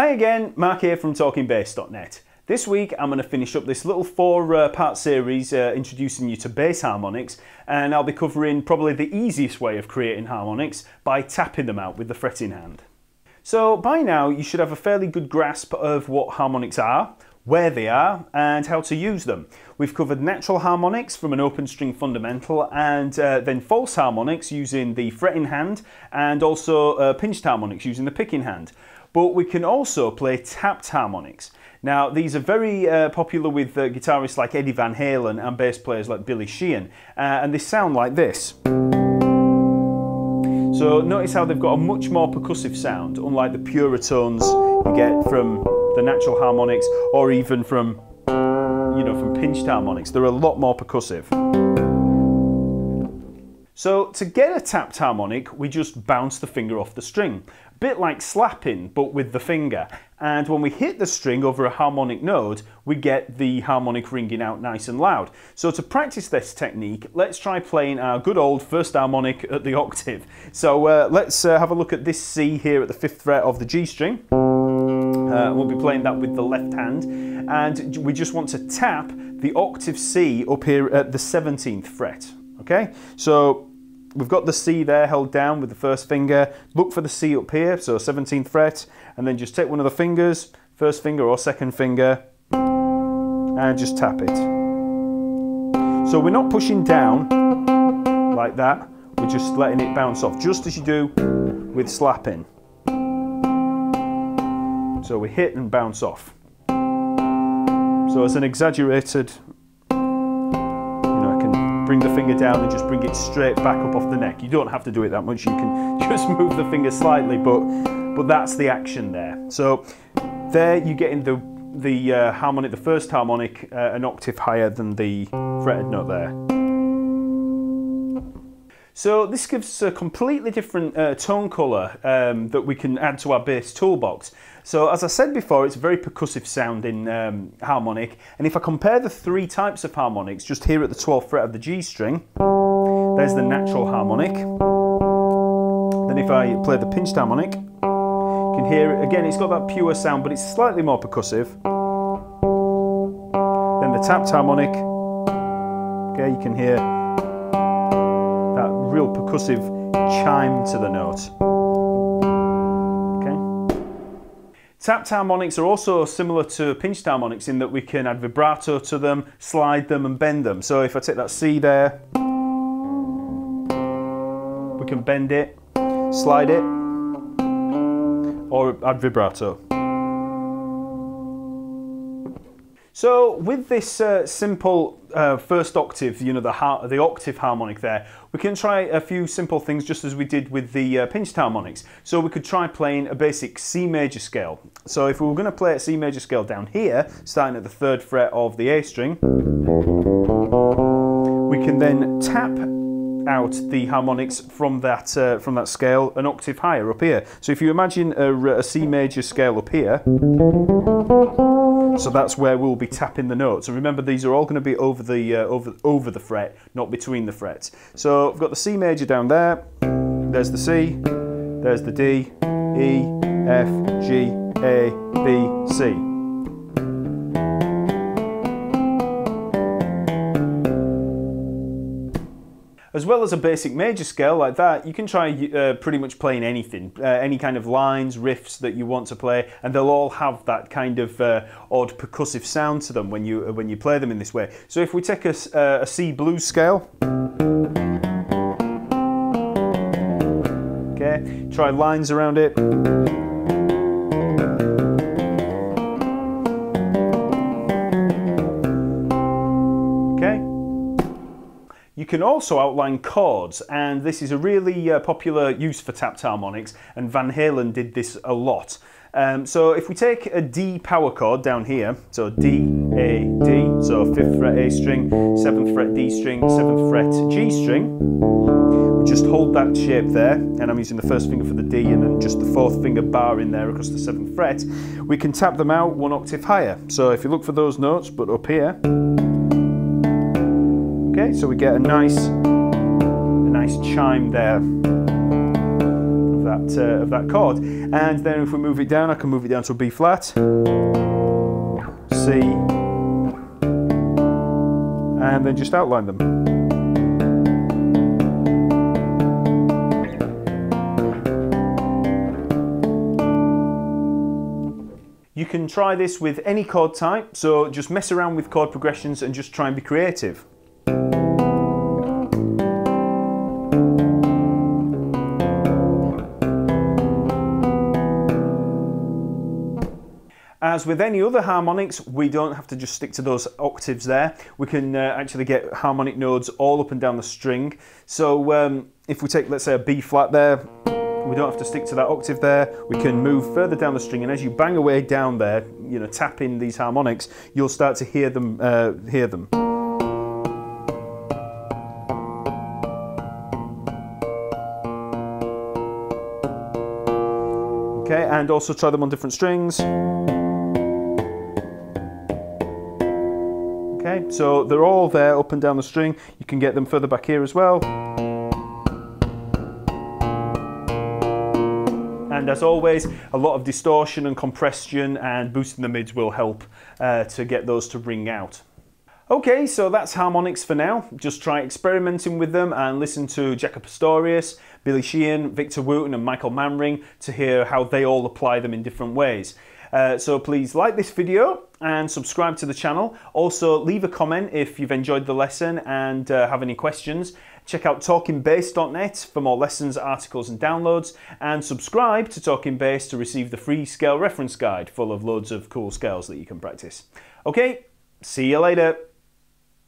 Hi again, Mark here from TalkingBass.net. This week I'm going to finish up this little four uh, part series uh, introducing you to bass harmonics and I'll be covering probably the easiest way of creating harmonics by tapping them out with the fretting hand. So by now you should have a fairly good grasp of what harmonics are, where they are and how to use them. We've covered natural harmonics from an open string fundamental and uh, then false harmonics using the fretting hand and also uh, pinched harmonics using the picking hand. But we can also play tapped harmonics. Now, these are very uh, popular with uh, guitarists like Eddie Van Halen and bass players like Billy Sheehan, uh, and they sound like this. So notice how they've got a much more percussive sound, unlike the purer tones you get from the natural harmonics or even from, you know, from pinched harmonics. They're a lot more percussive. So to get a tapped harmonic, we just bounce the finger off the string. Bit like slapping, but with the finger. And when we hit the string over a harmonic note, we get the harmonic ringing out nice and loud. So to practice this technique, let's try playing our good old first harmonic at the octave. So uh, let's uh, have a look at this C here at the fifth fret of the G string. Uh, we'll be playing that with the left hand. And we just want to tap the octave C up here at the 17th fret. Okay, so we've got the C there held down with the first finger. Look for the C up here, so 17th fret, and then just take one of the fingers, first finger or second finger, and just tap it. So we're not pushing down like that, we're just letting it bounce off, just as you do with slapping. So we hit and bounce off. So it's an exaggerated bring the finger down and just bring it straight back up off the neck. You don't have to do it that much, you can just move the finger slightly, but, but that's the action there. So there you get in the, the uh, harmonic, the first harmonic, uh, an octave higher than the fretted note there. So this gives a completely different uh, tone colour um, that we can add to our bass toolbox. So as I said before, it's a very percussive sounding um, harmonic. And if I compare the three types of harmonics, just here at the 12th fret of the G string, there's the natural harmonic. Then if I play the pinched harmonic, you can hear it, again, it's got that pure sound, but it's slightly more percussive. Then the tapped harmonic, okay, you can hear that real percussive chime to the note. Tapped harmonics are also similar to pinched harmonics in that we can add vibrato to them, slide them and bend them. So if I take that C there, we can bend it, slide it, or add vibrato. So with this uh, simple uh, first octave, you know, the, the octave harmonic there, we can try a few simple things just as we did with the uh, pinched harmonics. So we could try playing a basic C major scale. So if we were going to play a C major scale down here, starting at the third fret of the A string, we can then tap out the harmonics from that uh, from that scale an octave higher up here. So if you imagine a, a C major scale up here, so that's where we'll be tapping the notes. And remember, these are all going to be over the uh, over over the fret, not between the frets. So I've got the C major down there. There's the C. There's the D, E, F, G, A, B, C. As well as a basic major scale like that, you can try uh, pretty much playing anything, uh, any kind of lines, riffs that you want to play, and they'll all have that kind of uh, odd percussive sound to them when you when you play them in this way. So if we take a, uh, a C blues scale, okay, try lines around it. Can also outline chords, and this is a really uh, popular use for tapped harmonics, and Van Halen did this a lot. Um, so if we take a D power chord down here, so D, A, D, so 5th fret A string, 7th fret D string, 7th fret G string, we just hold that shape there, and I'm using the first finger for the D and then just the fourth finger bar in there across the 7th fret, we can tap them out one octave higher. So if you look for those notes, but up here, So we get a nice, a nice chime there of that, uh, of that chord. And then if we move it down, I can move it down to a B flat, C, and then just outline them. You can try this with any chord type, so just mess around with chord progressions and just try and be creative. As with any other harmonics, we don't have to just stick to those octaves there. We can uh, actually get harmonic nodes all up and down the string. So um, if we take, let's say, a B flat there, we don't have to stick to that octave there. We can move further down the string, and as you bang away down there, you know, tapping these harmonics, you'll start to hear them. Uh, hear them. Okay, and also try them on different strings. Okay, so they're all there up and down the string. You can get them further back here as well. And as always, a lot of distortion and compression and boosting the mids will help uh, to get those to ring out. Okay, so that's harmonics for now. Just try experimenting with them and listen to Jaco Pastorius, Billy Sheehan, Victor Wooten and Michael Manring to hear how they all apply them in different ways. Uh, so please like this video and subscribe to the channel. Also leave a comment if you've enjoyed the lesson and uh, have any questions. Check out talkingbass.net for more lessons, articles and downloads and subscribe to Talking Bass to receive the free scale reference guide full of loads of cool scales that you can practice. Okay, see you later.